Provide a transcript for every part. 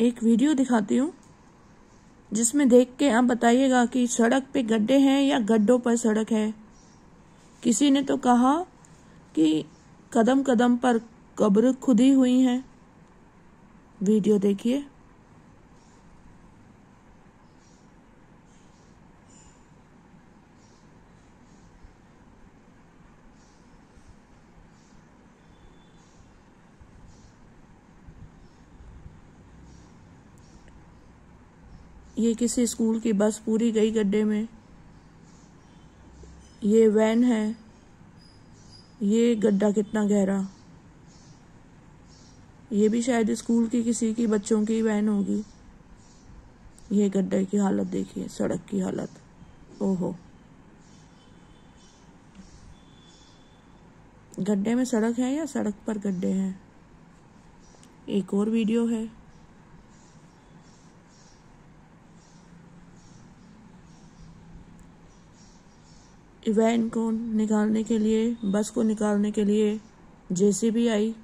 एक वीडियो दिखाती हूँ, जिसमें देख के आप बताइएगा कि सड़क पे गड्ढे हैं या गड्ढों पर सड़क है। किसी ने तो कहा कि कदम कदम पर कब्र खुदी हुई है। वीडियो देखिए। ये किसी स्कूल की बस पूरी गई गड्ढे में। ये वैन है। ये गड्ढा कितना गहरा। ये भी शायद स्कूल की किसी की बच्चों की वैन होगी। ये गड्ढे की हालत देखिए, सड़क की हालत। ओहो। गड्ढे में सड़क है या सड़क पर गड्ढे हैं? एक और वीडियो है। वैन को निकालने के लिए, बस को निकालने के लिए जेसीबी आई।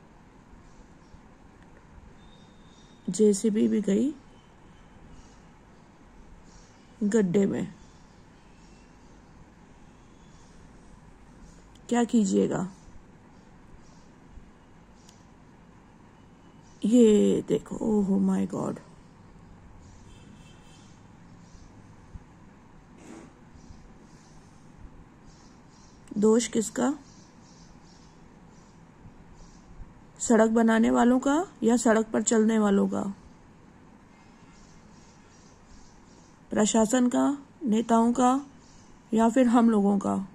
जेसीबी भी गई गड्ढे में। क्या कीजिएगा? ये देखो, ओह माय गॉड। दोष किसका? सड़क बनाने वालों का या सड़क पर चलने वालों का? प्रशासन का, नेताओं का या फिर हम लोगों का?